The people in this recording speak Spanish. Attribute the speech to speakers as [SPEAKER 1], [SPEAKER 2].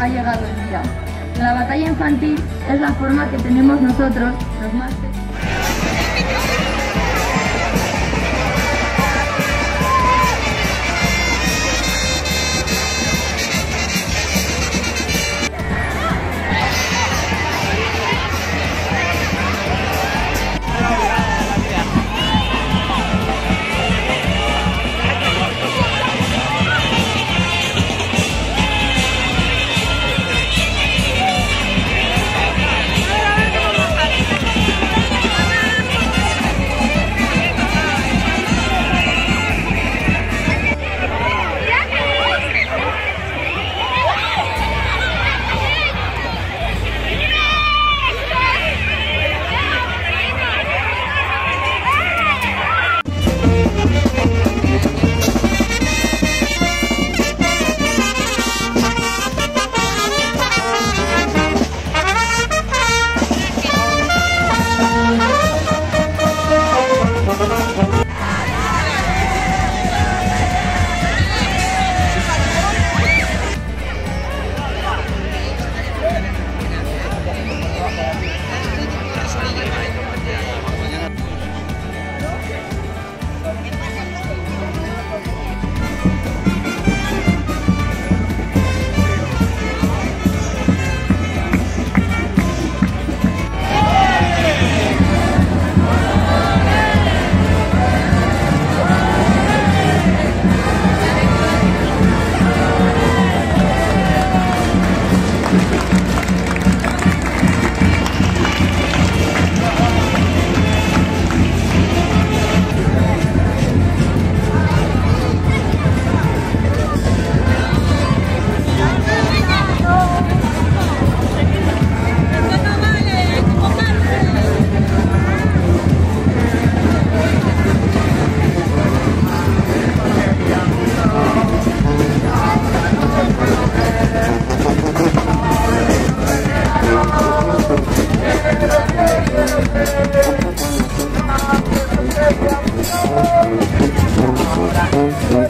[SPEAKER 1] ha llegado el día. La batalla infantil es la forma que tenemos nosotros, los más
[SPEAKER 2] you.